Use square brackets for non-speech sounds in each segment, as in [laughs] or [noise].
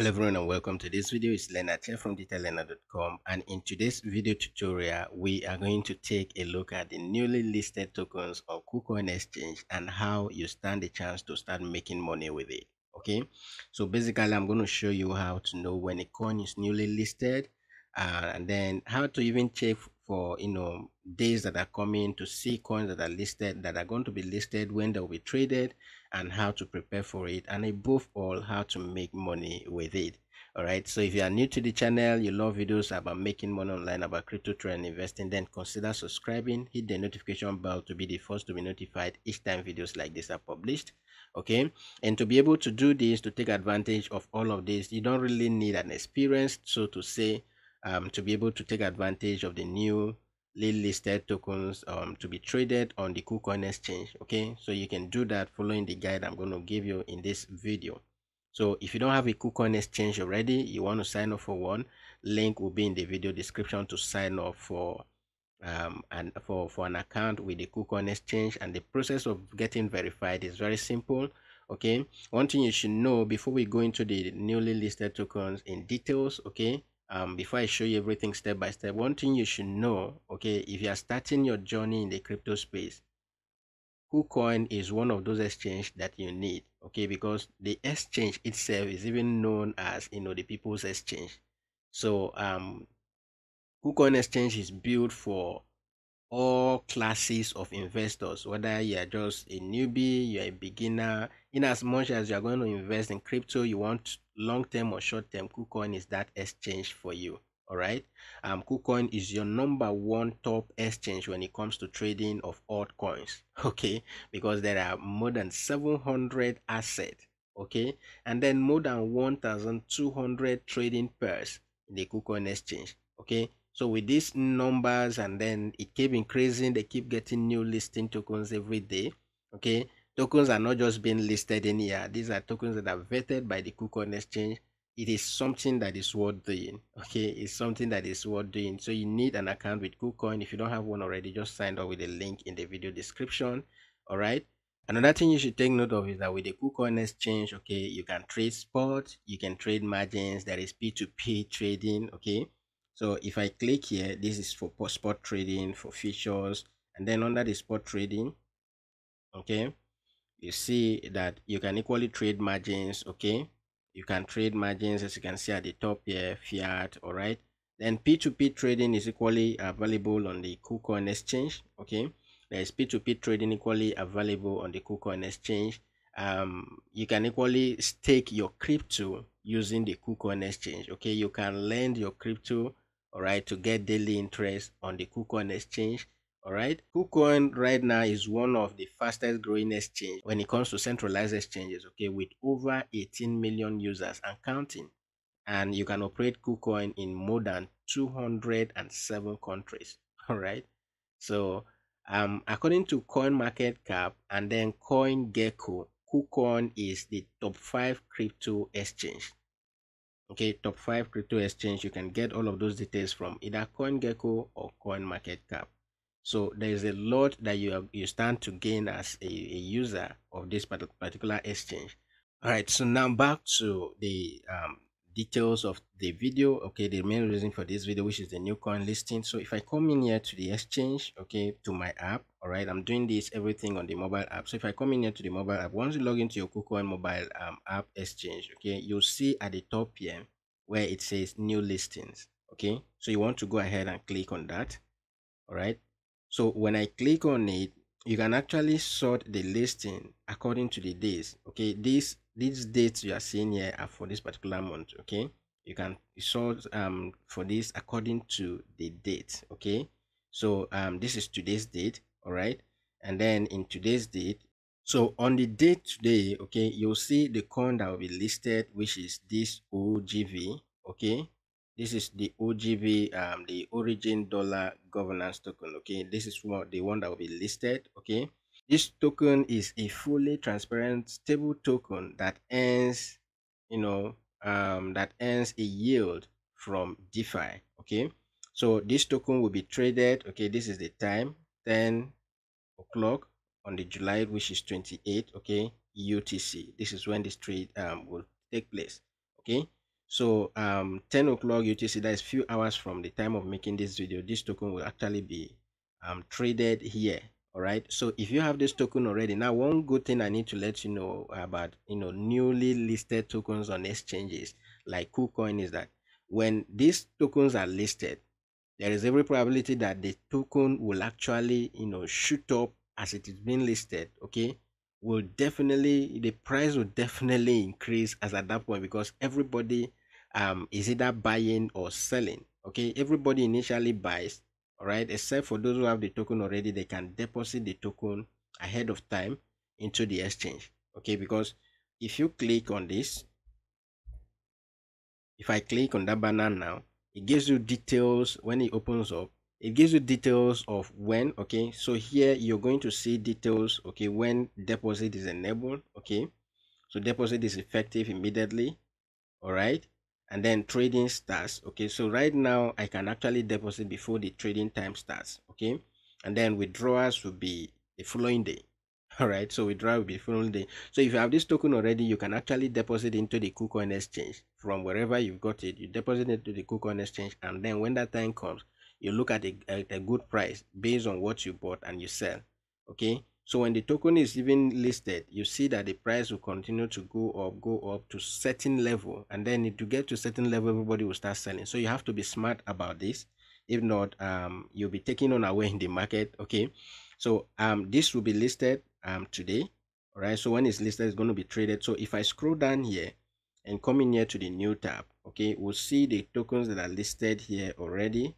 Hello everyone and welcome to this video. It's Leonard here from digitalleonard.com and in today's video tutorial we are going to take a look at the newly listed tokens of KuCoin Exchange and how you stand a chance to start making money with it. Okay, so basically I'm going to show you how to know when a coin is newly listed uh, and then how to even check for you know days that are coming to see coins that are listed that are going to be listed when they'll be traded and how to prepare for it and above all how to make money with it. All right so if you are new to the channel you love videos about making money online about crypto trade investing then consider subscribing. Hit the notification bell to be the first to be notified each time videos like this are published okay? And to be able to do this to take advantage of all of this you don't really need an experience so to say um, to be able to take advantage of the new listed tokens um, to be traded on the KuCoin exchange okay? So you can do that following the guide I'm going to give you in this video. So if you don't have a KuCoin exchange already you want to sign up for one link will be in the video description to sign up for um, and for for an account with the KuCoin exchange. And the process of getting verified is very simple okay? One thing you should know before we go into the newly listed tokens in details okay um, before I show you everything step by step, one thing you should know, okay, if you are starting your journey in the crypto space, KuCoin is one of those exchange that you need, okay, because the exchange itself is even known as, you know, the people's exchange. So, um, KuCoin exchange is built for all classes of investors, whether you are just a newbie, you're a beginner, in as much as you're going to invest in crypto, you want long term or short term, KuCoin is that exchange for you. All right. Um, KuCoin is your number one top exchange when it comes to trading of altcoins. [laughs] Okay, because there are more than 700 assets. Okay, and then more than 1,200 trading pairs in the KuCoin exchange. Okay, so with these numbers and then it keep increasing, they keep getting new listing tokens every day. Okay, Tokens are not just being listed in here. These are tokens that are vetted by the KuCoin exchange. It is something that is worth doing. Okay, it's something that is worth doing. So you need an account with KuCoin. If you don't have one already, just sign up with the link in the video description. All right. Another thing you should take note of is that with the KuCoin exchange, okay, you can trade spot, you can trade margins. There is P2P trading. Okay. So if I click here, this is for spot trading for futures, and then under the spot trading, okay, you see that you can equally trade margins okay? You can trade margins as you can see at the top here fiat all right? Then p2p trading is equally available on the kucoin exchange okay? There's p2p trading equally available on the kucoin exchange. Um you can equally stake your crypto using the kucoin exchange okay? You can lend your crypto all right to get daily interest on the kucoin exchange all right? Kucoin right now is one of the fastest growing exchange when it comes to centralized exchanges okay with over 18 million users and counting. And you can operate kucoin in more than 207 countries [laughs] all right? So um according to CoinMarketCap and then CoinGecko kucoin is the top five crypto exchange okay top five crypto exchange you can get all of those details from either CoinGecko or CoinMarketCap so there is a lot that you are, you stand to gain as a, a user of this particular exchange. All right, so now back to the um, details of the video. Okay, the main reason for this video, which is the new coin listing. So if I come in here to the exchange, okay, to my app, all right, I'm doing this everything on the mobile app. So if I come in here to the mobile app, once you log into your KuCoin mobile um, app exchange, okay, you'll see at the top here where it says new listings. Okay, so you want to go ahead and click on that. All right, so when I click on it, you can actually sort the listing according to the days. Okay, these these dates you are seeing here are for this particular month. Okay, you can sort um for this according to the date. Okay, so um this is today's date. All right, and then in today's date. So on the date today, okay, you'll see the coin that will be listed, which is this OGV. Okay, this is the OGV, um, the origin dollar governance token. Okay, this is what the one that will be listed. Okay, this token is a fully transparent stable token that earns, you know, um, that earns a yield from DeFi. Okay, so this token will be traded. Okay, this is the time 10 o'clock on the July, which is 28. Okay, UTC. This is when this trade um will take place. Okay so um 10 o'clock utc that is few hours from the time of making this video this token will actually be um traded here all right? So if you have this token already now one good thing i need to let you know about you know newly listed tokens on exchanges like KuCoin is that when these tokens are listed there is every probability that the token will actually you know shoot up as it is being listed okay? Will definitely the price will definitely increase as at that point because everybody um is either buying or selling okay? Everybody initially buys all right except for those who have the token already they can deposit the token ahead of time into the exchange. Okay because if you click on this if i click on that banner now it gives you details when it opens up. It gives you details of when okay? So here you're going to see details okay when deposit is enabled okay? So deposit is effective immediately all right and then trading starts okay? So right now i can actually deposit before the trading time starts okay? And then withdrawals will be the following day [laughs] all right so withdrawal will be following day. So if you have this token already you can actually deposit into the KuCoin exchange. From wherever you've got it you deposit it to the KuCoin exchange and then when that time comes you look at a, a, a good price based on what you bought and you sell okay so when the token is even listed you see that the price will continue to go up go up to certain level and then to get to certain level everybody will start selling. So you have to be smart about this. If not um you'll be taking on away in the market okay? So um this will be listed um today all right so when it's listed it's going to be traded. So if i scroll down here and come in here to the new tab okay we'll see the tokens that are listed here already.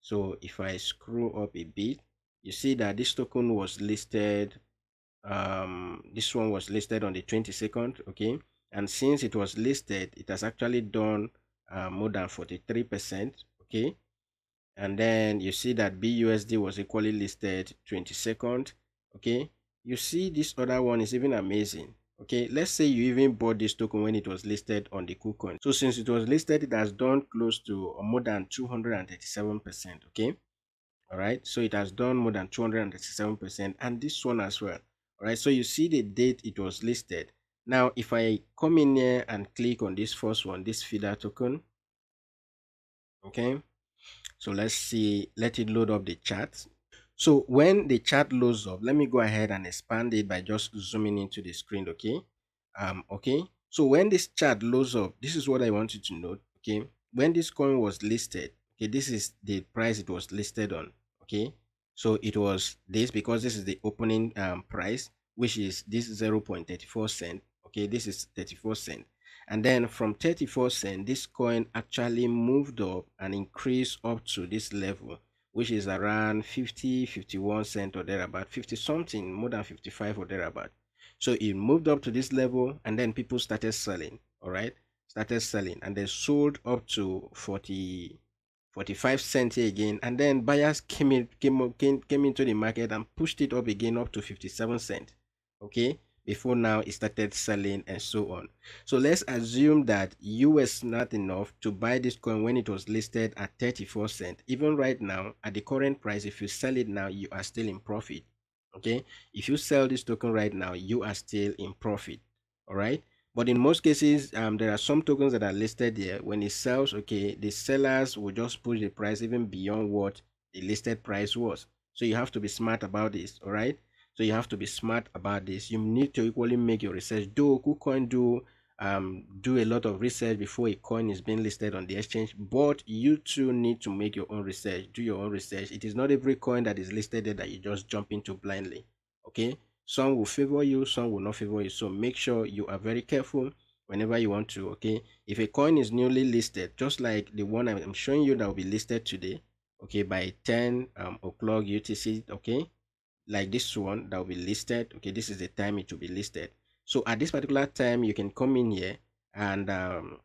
So if i scroll up a bit you see that this token was listed um this one was listed on the 22nd okay? And since it was listed it has actually done uh, more than 43 percent okay? And then you see that BUSD was equally listed 22nd okay? You see this other one is even amazing okay? Let's say you even bought this token when it was listed on the KuCoin. So since it was listed it has done close to more than 237 percent okay all right so it has done more than 237 percent and this one as well all right so you see the date it was listed now if i come in here and click on this first one this feeder token okay so let's see let it load up the chart so when the chart loads up, let me go ahead and expand it by just zooming into the screen, okay? Um, okay. So when this chart loads up, this is what I want you to note, okay? When this coin was listed, okay, this is the price it was listed on, okay? So it was this because this is the opening um, price, which is this 0 0.34 cent, okay? This is 34 cent. And then from 34 cent, this coin actually moved up and increased up to this level which is around 50 51 cent or thereabout 50 something more than 55 or thereabout so it moved up to this level and then people started selling all right started selling and they sold up to 40 45 cents here again and then buyers came in came, came came into the market and pushed it up again up to 57 cents okay before now it started selling and so on. So let's assume that you were smart enough to buy this coin when it was listed at 34 cent even right now at the current price if you sell it now you are still in profit okay? If you sell this token right now you are still in profit all right but in most cases um, there are some tokens that are listed here when it sells okay the sellers will just push the price even beyond what the listed price was so you have to be smart about this all right so you have to be smart about this. You need to equally make your research. Do KuCoin do um, do a lot of research before a coin is being listed on the exchange, but you too need to make your own research. Do your own research. It is not every coin that is listed there that you just jump into blindly. Okay, some will favor you, some will not favor you. So make sure you are very careful whenever you want to. Okay, if a coin is newly listed, just like the one I'm showing you that will be listed today, okay, by 10 um, o'clock UTC, okay, like this one that will be listed okay this is the time it will be listed so at this particular time you can come in here and um,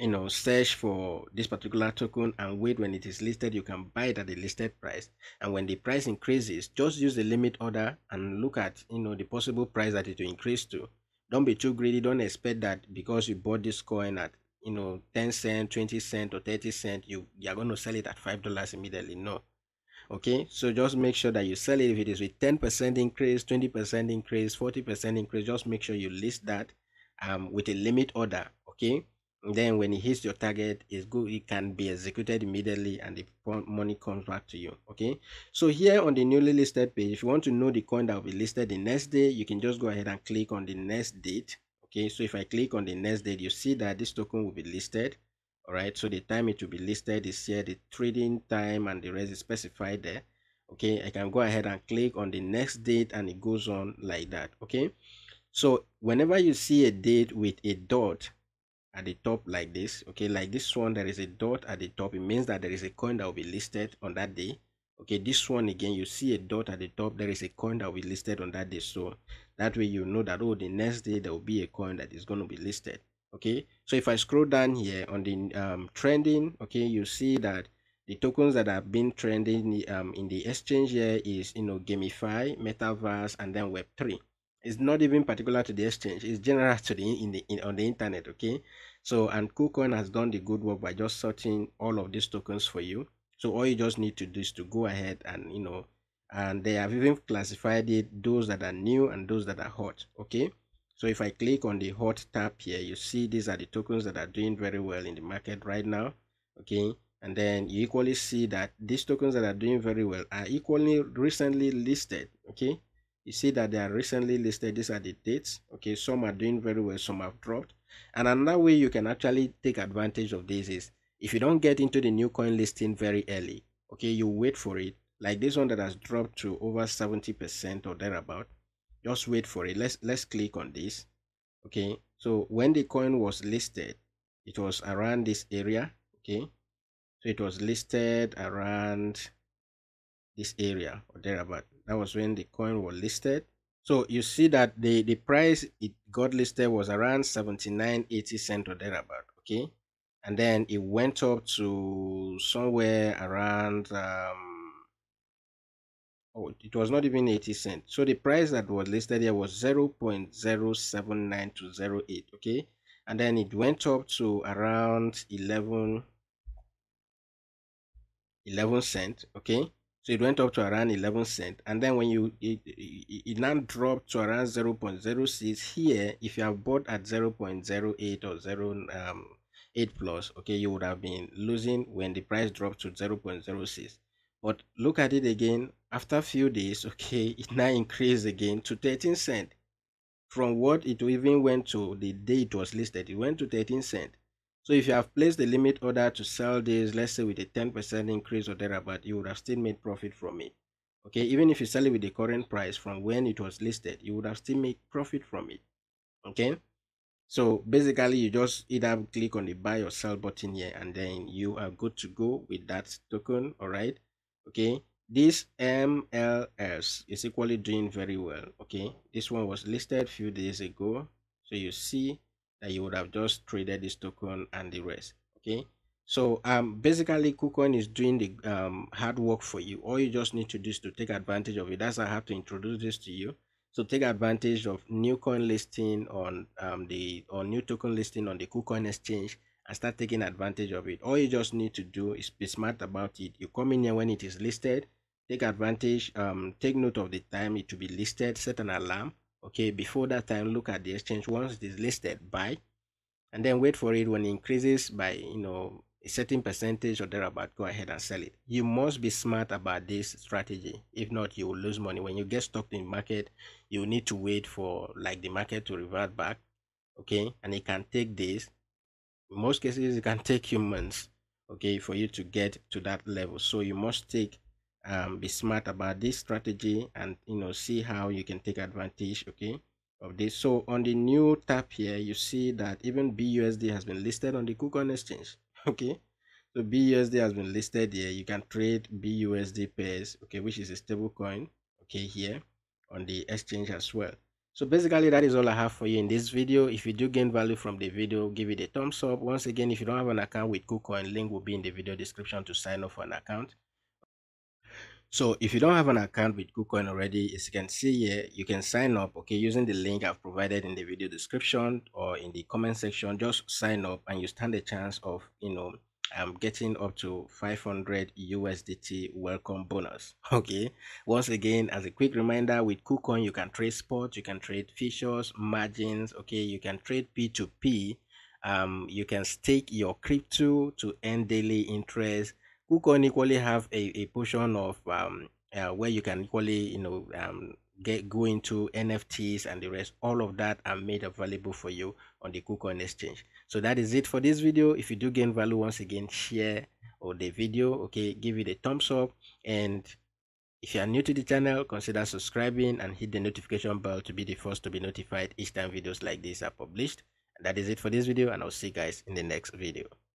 you know search for this particular token and wait when it is listed you can buy it at the listed price. And when the price increases just use the limit order and look at you know the possible price that it will increase to. Don't be too greedy. Don't expect that because you bought this coin at you know 10 cent 20 cent or 30 cent you you're going to sell it at five dollars immediately. No. Okay? So just make sure that you sell it. If it is with 10 percent increase 20 percent increase 40 percent increase just make sure you list that um with a limit order. Okay then when it hits your target, it's good. It can be executed immediately, and the money comes back to you. Okay. So here on the newly listed page, if you want to know the coin that will be listed the next day, you can just go ahead and click on the next date. Okay. So if I click on the next date, you see that this token will be listed. All right. So the time it will be listed is here. The trading time and the rest is specified there okay i can go ahead and click on the next date and it goes on like that okay so whenever you see a date with a dot at the top like this okay? Like this one there is a dot at the top. It means that there is a coin that will be listed on that day. Okay this one again you see a dot at the top. There is a coin that will be listed on that day. So that way you know that oh the next day there will be a coin that is going to be listed okay? So if i scroll down here on the um, trending okay you see that the tokens that have been trending um, in the exchange here is you know GameFi metaverse and then web3 it's not even particular to the exchange. It's general to the in the in, on the internet okay? So and kucoin has done the good work by just sorting all of these tokens for you. So all you just need to do is to go ahead and you know and they have even classified it those that are new and those that are hot okay? So if i click on the hot tab here you see these are the tokens that are doing very well in the market right now okay? And then you equally see that these tokens that are doing very well are equally recently listed okay you see that they are recently listed these are the dates. Okay some are doing very well some have dropped. And another way you can actually take advantage of this is if you don't get into the new coin listing very early okay you wait for it. Like this one that has dropped to over 70 percent or thereabout just wait for it. Let's let's click on this. Okay so when the coin was listed it was around this area. Okay so it was listed around this area or thereabout that was when the coin was listed. So you see that the the price it got listed was around 79 80 cent or thereabout okay? And then it went up to somewhere around um oh it was not even 80 cent so the price that was listed here was 0 0.079 to 08 okay? And then it went up to around 11 11 cent okay so it went up to around 11 cent. And then when you it, it, it now dropped to around 0 0.06 here if you have bought at 0 0.08 or 0 um 8 plus okay you would have been losing when the price dropped to 0 0.06 but look at it again. After a few days okay [laughs] it now increased again to 13 cent. From what it even went to the day it was listed it went to 13 cent so if you have placed the limit order to sell this, let's say with a 10% increase or thereabout, you would have still made profit from it. Okay, even if you sell it with the current price from when it was listed, you would have still made profit from it. Okay, so basically you just either click on the buy or sell button here and then you are good to go with that token. All right, okay. This MLS is equally doing very well. Okay, this one was listed a few days ago. So you see that you would have just traded this token and the rest okay? So um basically kucoin is doing the um hard work for you. All you just need to do is to take advantage of it. That's i have to introduce this to you. So take advantage of new coin listing on um the or new token listing on the kucoin exchange and start taking advantage of it. All you just need to do is be smart about it. You come in here when it is listed take advantage um take note of the time it to be listed set an alarm okay before that time look at the exchange. Once it is listed buy. And then wait for it. When it increases by you know a certain percentage or thereabout go ahead and sell it. You must be smart about this strategy. If not you will lose money. When you get stuck in market you need to wait for like the market to revert back. Okay? And it can take days. In most cases it can take you months okay for you to get to that level. So you must take um, be smart about this strategy and you know see how you can take advantage okay of this. So on the new tab here you see that even busd has been listed on the kucoin exchange [laughs] okay? So busd has been listed here. You can trade busd pairs okay which is a stable coin okay here on the exchange as well. So basically that is all i have for you in this video. If you do gain value from the video give it a thumbs up. Once again if you don't have an account with kucoin link will be in the video description to sign up for an account so if you don't have an account with KuCoin already, as you can see here, you can sign up, okay, using the link I've provided in the video description or in the comment section. Just sign up and you stand a chance of, you know, um, getting up to 500 USDT welcome bonus. [laughs] Okay. Once again, as a quick reminder, with KuCoin, you can trade spot, you can trade futures, margins. Okay. You can trade P2P um, you can stake your crypto to earn daily interest KuCoin equally have a, a portion of um, uh, where you can equally you know um, get go into nfts and the rest all of that are made available for you on the KuCoin exchange. So that is it for this video. If you do gain value once again share or the video okay? Give it a thumbs up. And if you are new to the channel consider subscribing and hit the notification bell to be the first to be notified each time videos like this are published. And that is it for this video and i'll see you guys in the next video